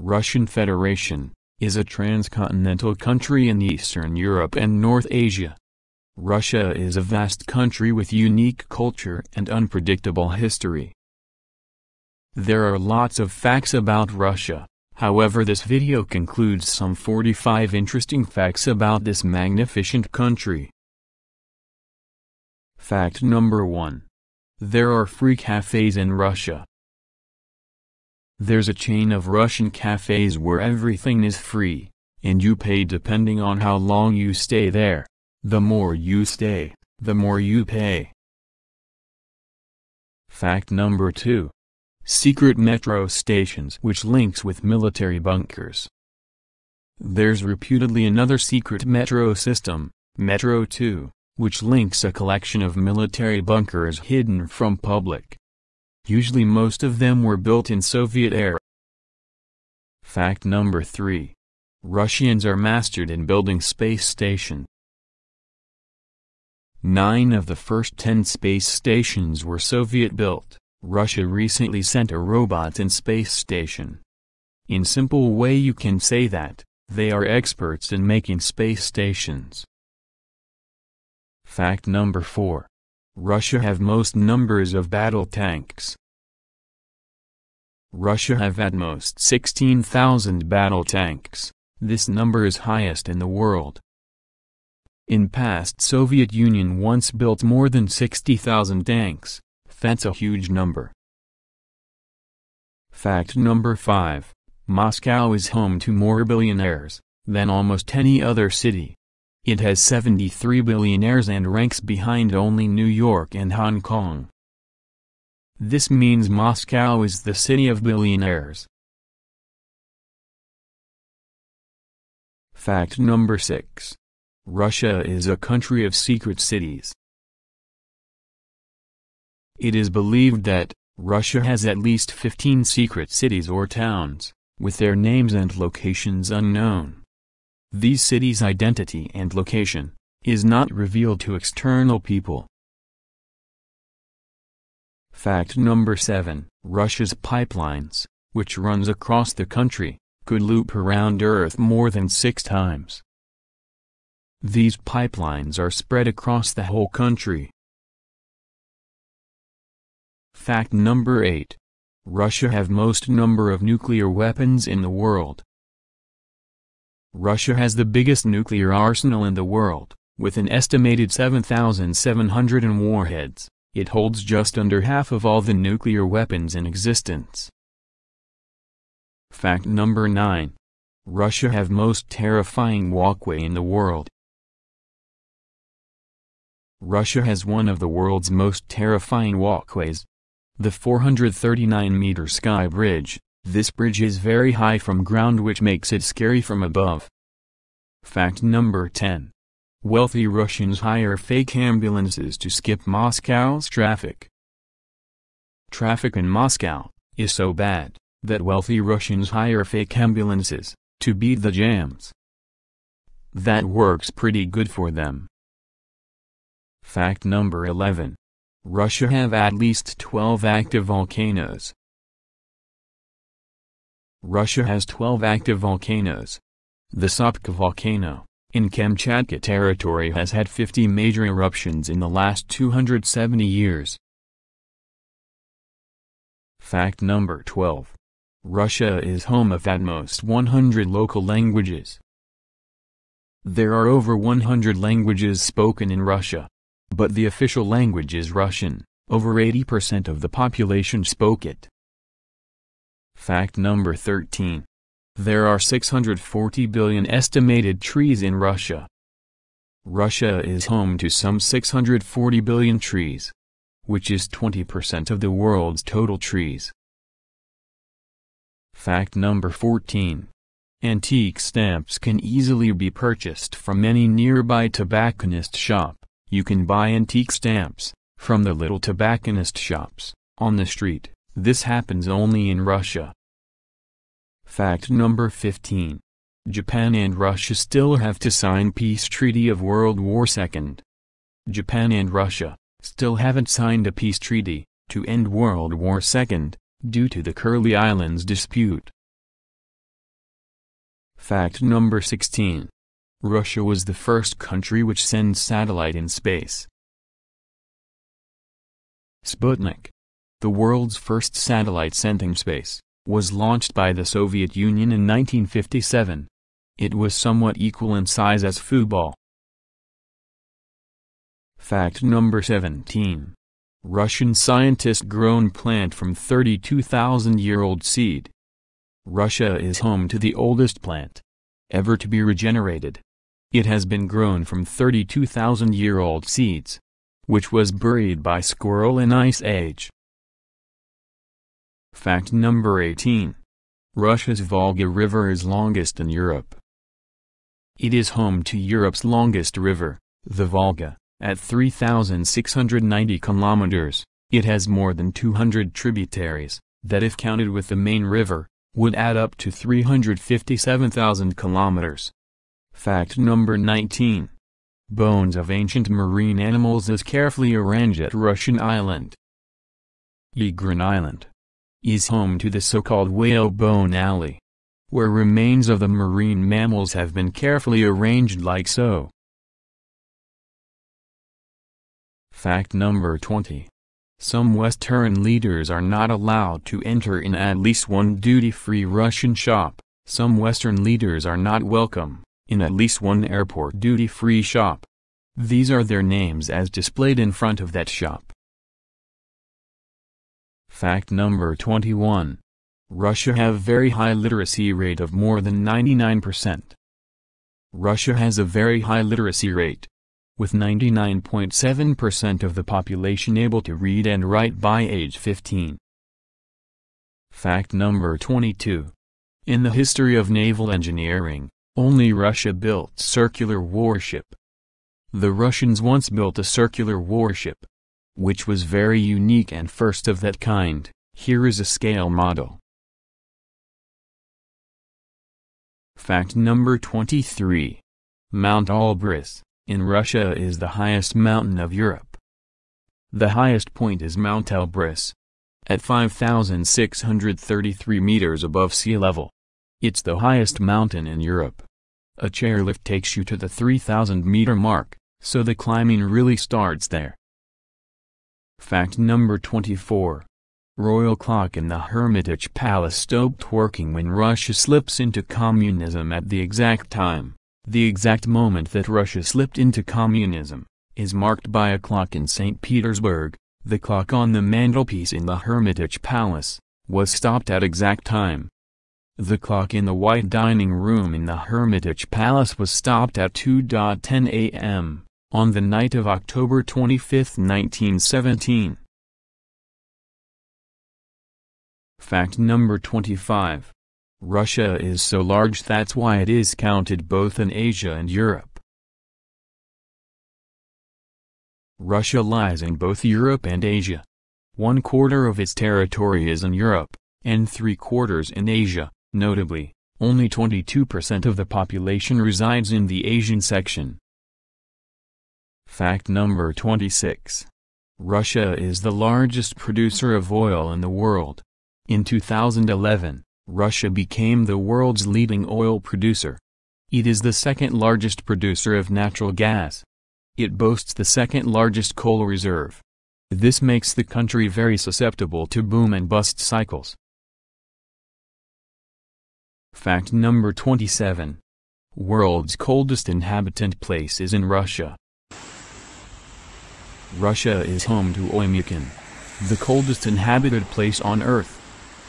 Russian Federation, is a transcontinental country in Eastern Europe and North Asia. Russia is a vast country with unique culture and unpredictable history. There are lots of facts about Russia, however this video concludes some 45 interesting facts about this magnificent country. Fact number 1. There are free cafes in Russia. There's a chain of Russian cafes where everything is free, and you pay depending on how long you stay there. The more you stay, the more you pay. Fact number 2. Secret metro stations which links with military bunkers. There's reputedly another secret metro system, Metro 2, which links a collection of military bunkers hidden from public. Usually most of them were built in Soviet era. Fact number 3. Russians are mastered in building space station. Nine of the first ten space stations were Soviet-built. Russia recently sent a robot in space station. In simple way you can say that, they are experts in making space stations. Fact number 4. Russia have most numbers of battle tanks. Russia have at most 16,000 battle tanks, this number is highest in the world. In past Soviet Union once built more than 60,000 tanks, that's a huge number. Fact number 5. Moscow is home to more billionaires than almost any other city. It has 73 billionaires and ranks behind only New York and Hong Kong. This means Moscow is the city of billionaires. Fact number 6. Russia is a country of secret cities. It is believed that, Russia has at least 15 secret cities or towns, with their names and locations unknown. These cities' identity and location is not revealed to external people. Fact number 7. Russia's pipelines, which runs across the country, could loop around Earth more than six times. These pipelines are spread across the whole country. Fact number 8. Russia have most number of nuclear weapons in the world. Russia has the biggest nuclear arsenal in the world, with an estimated 7,700 warheads. It holds just under half of all the nuclear weapons in existence. Fact number 9. Russia have most terrifying walkway in the world. Russia has one of the world's most terrifying walkways. The 439-meter sky bridge, this bridge is very high from ground which makes it scary from above. Fact number 10. Wealthy Russians hire fake ambulances to skip Moscow's traffic. Traffic in Moscow is so bad that wealthy Russians hire fake ambulances to beat the jams. That works pretty good for them. Fact number 11. Russia have at least 12 active volcanoes. Russia has 12 active volcanoes. The Sopka volcano, in Kamchatka territory has had 50 major eruptions in the last 270 years. Fact number 12. Russia is home of at most 100 local languages. There are over 100 languages spoken in Russia. But the official language is Russian, over 80% of the population spoke it. Fact number 13. There are 640 billion estimated trees in Russia. Russia is home to some 640 billion trees, which is 20% of the world's total trees. Fact number 14. Antique stamps can easily be purchased from any nearby tobacconist shop. You can buy antique stamps, from the little tobacconist shops, on the street, this happens only in Russia. Fact number 15. Japan and Russia still have to sign peace treaty of World War II. Japan and Russia, still haven't signed a peace treaty, to end World War II, due to the Kuril Islands dispute. Fact number 16. Russia was the first country which sends satellite in space. Sputnik. The world's first satellite sent in space, was launched by the Soviet Union in 1957. It was somewhat equal in size as football. Fact number 17. Russian scientist grown plant from 32,000-year-old seed. Russia is home to the oldest plant ever to be regenerated. It has been grown from 32,000-year-old seeds, which was buried by squirrel in Ice Age. Fact number 18. Russia's Volga River is longest in Europe. It is home to Europe's longest river, the Volga, at 3,690 kilometers. It has more than 200 tributaries, that if counted with the main river, would add up to 357,000 kilometers. Fact number 19. Bones of ancient marine animals is carefully arranged at Russian Island. Yttygran Island is home to the so-called whalebone alley, where remains of the marine mammals have been carefully arranged like so. Fact number 20. Some Western leaders are not allowed to enter in at least one duty-free Russian shop. Some Western leaders are not welcome in at least one airport duty-free shop. These are their names as displayed in front of that shop. Fact number 21. Russia have very high literacy rate of more than 99%. Russia has a very high literacy rate, with 99.7% of the population able to read and write by age 15. Fact number 22. In the history of naval engineering, only Russia built circular warship. The Russians once built a circular warship, which was very unique and first of that kind. Here is a scale model. Fact number 23. Mount Elbrus, in Russia is the highest mountain of Europe. The highest point is Mount Elbrus, at 5,633 meters above sea level. It's the highest mountain in Europe. A chairlift takes you to the 3,000 meter mark, so the climbing really starts there. Fact number 24. Royal clock in the Hermitage Palace stopped working when Russia slips into communism at the exact time. The exact moment that Russia slipped into communism, is marked by a clock in St. Petersburg. The clock on the mantelpiece in the Hermitage Palace, was stopped at exact time. The clock in the White Dining Room in the Hermitage Palace was stopped at 2.10 a.m on the night of October 25, 1917. Fact number 25. Russia is so large that's why it is counted both in Asia and Europe. Russia lies in both Europe and Asia. One quarter of its territory is in Europe, and three quarters in Asia, notably, only 22% of the population resides in the Asian section. Fact number 26. Russia is the largest producer of oil in the world. In 2011, Russia became the world's leading oil producer. It is the second largest producer of natural gas. It boasts the second largest coal reserve. This makes the country very susceptible to boom and bust cycles. Fact number 27. World's coldest inhabitant place is in Russia. Russia is home to Oymyakon, the coldest inhabited place on Earth.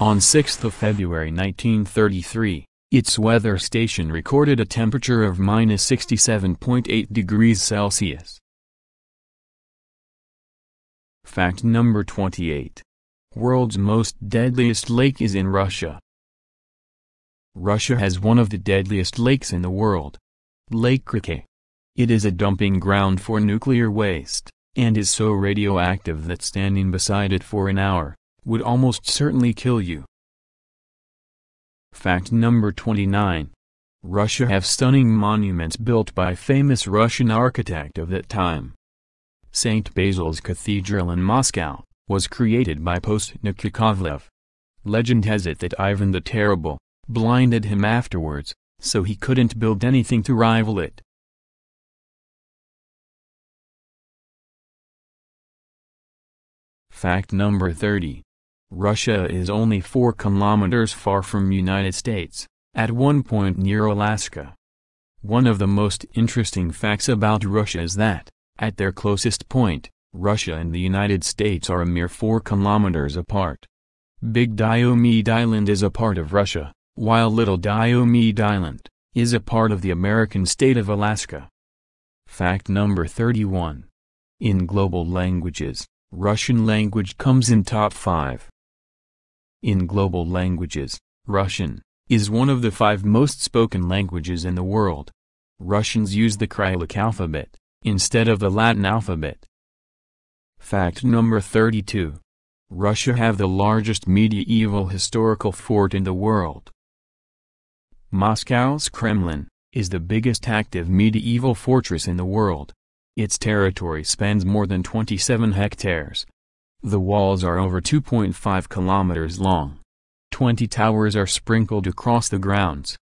On 6 February 1933, its weather station recorded a temperature of minus 67.8 degrees Celsius. Fact number 28. World's most deadliest lake is in Russia. Russia has one of the deadliest lakes in the world. Lake Karachay. It is a dumping ground for nuclear waste and is so radioactive that standing beside it for an hour, would almost certainly kill you. Fact number 29. Russia have stunning monuments built by famous Russian architect of that time. St. Basil's Cathedral in Moscow, was created by Postnik Yakovlev. Legend has it that Ivan the Terrible, blinded him afterwards, so he couldn't build anything to rival it. Fact number 30. Russia is only 4 kilometers far from United States, at one point near Alaska. One of the most interesting facts about Russia is that, at their closest point, Russia and the United States are a mere 4 kilometers apart. Big Diomede Island is a part of Russia, while Little Diomede Island is a part of the American state of Alaska. Fact number 31. In global languages, Russian language comes in top 5. In global languages, Russian is one of the five most spoken languages in the world. Russians use the Cyrillic alphabet instead of the Latin alphabet. Fact number 32. Russia have the largest medieval historical fort in the world. Moscow's Kremlin is the biggest active medieval fortress in the world. Its territory spans more than 27 hectares. The walls are over 2.5 kilometers long. 20 towers are sprinkled across the grounds.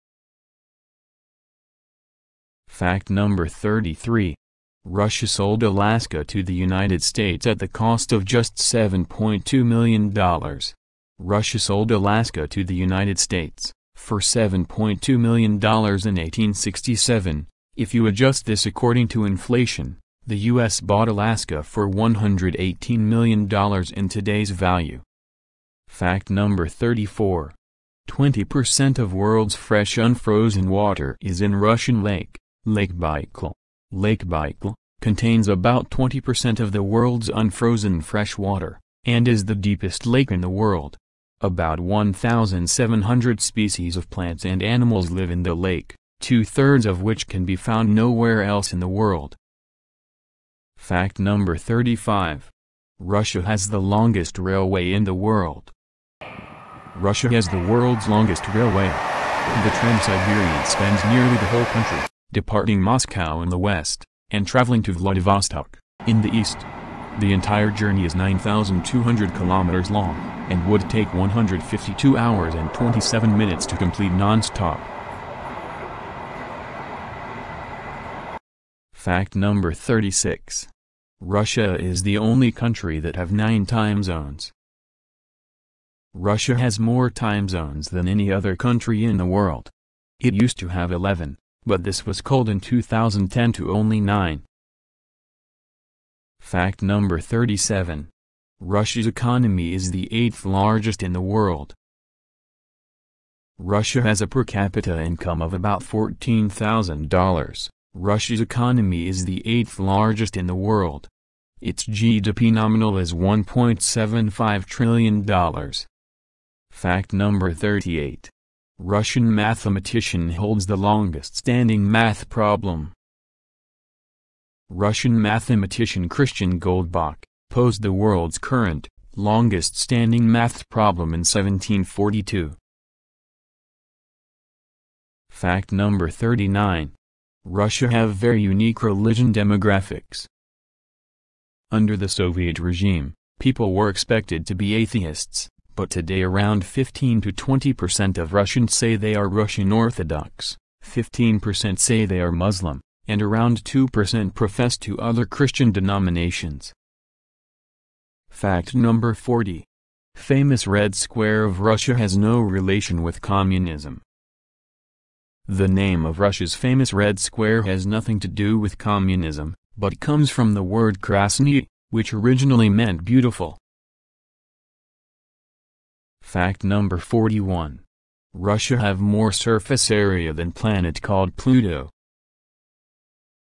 Fact number 33. Russia sold Alaska to the United States at the cost of just $7.2 million. Russia sold Alaska to the United States for $7.2 million in 1867, if you adjust this according to inflation, the U.S. bought Alaska for $118 million in today's value. Fact number 34. 20% of world's fresh unfrozen water is in Russian lake, Lake Baikal. Lake Baikal contains about 20% of the world's unfrozen fresh water, and is the deepest lake in the world. About 1,700 species of plants and animals live in the lake two-thirds of which can be found nowhere else in the world. Fact number 35. Russia has the longest railway in the world. Russia has the world's longest railway. The Trans-Siberian spans nearly the whole country, departing Moscow in the west, and traveling to Vladivostok, in the east. The entire journey is 9,200 kilometers long, and would take 152 hours and 27 minutes to complete non-stop. Fact number 36. Russia is the only country that have nine time zones. Russia has more time zones than any other country in the world. It used to have 11, but this was culled in 2010 to only 9. Fact number 37. Russia's economy is the eighth largest in the world. Russia has a per capita income of about $14,000. Russia's economy is the eighth largest in the world. Its GDP nominal is $1.75 trillion. Fact number 38. Russian mathematician holds the longest standing math problem. Russian mathematician Christian Goldbach posed the world's current, longest standing math problem in 1742. Fact number 39. Russia have very unique religion demographics. Under the Soviet regime, people were expected to be atheists, but today around 15 to 20% of Russians say they are Russian Orthodox, 15% say they are Muslim, and around 2% profess to other Christian denominations. Fact number 40. Famous Red Square of Russia has no relation with communism. The name of Russia's famous Red Square has nothing to do with communism, but comes from the word krasny, which originally meant beautiful. Fact number 41. Russia have more surface area than planet called Pluto.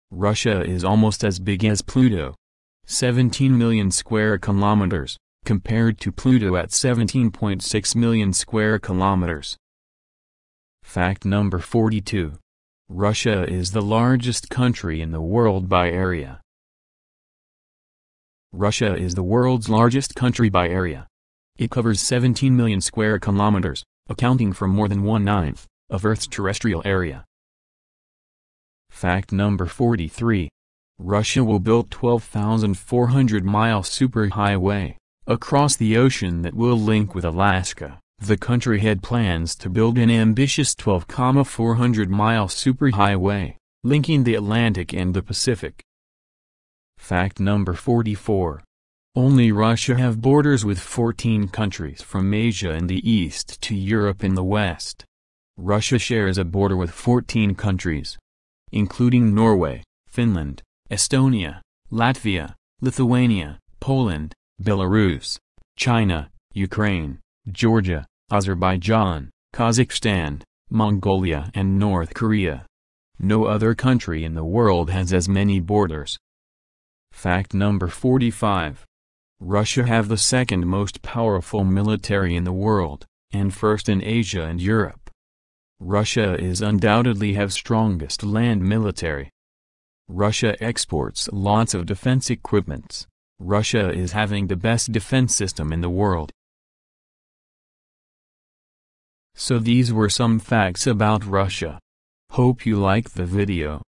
Russia is almost as big as Pluto. 17 million square kilometers, compared to Pluto at 17.6 million square kilometers. Fact number 42. Russia is the largest country in the world by area. Russia is the world's largest country by area. It covers 17 million square kilometers, accounting for more than one-ninth of Earth's terrestrial area. Fact number 43. Russia will build 12,400 mile superhighway across the ocean that will link with Alaska The country had plans to build an ambitious 12,400-mile superhighway, linking the Atlantic and the Pacific. Fact number 44. Only Russia have borders with 14 countries from Asia in the east to Europe in the west. Russia shares a border with 14 countries, including Norway, Finland, Estonia, Latvia, Lithuania, Poland, Belarus, China, Ukraine, Georgia, Azerbaijan, Kazakhstan, Mongolia and North Korea. No other country in the world has as many borders. Fact number 45. Russia have the second most powerful military in the world, and first in Asia and Europe. Russia is undoubtedly have strongest land military. Russia exports lots of defense equipments. Russia is having the best defense system in the world. So these were some facts about Russia. Hope you liked the video.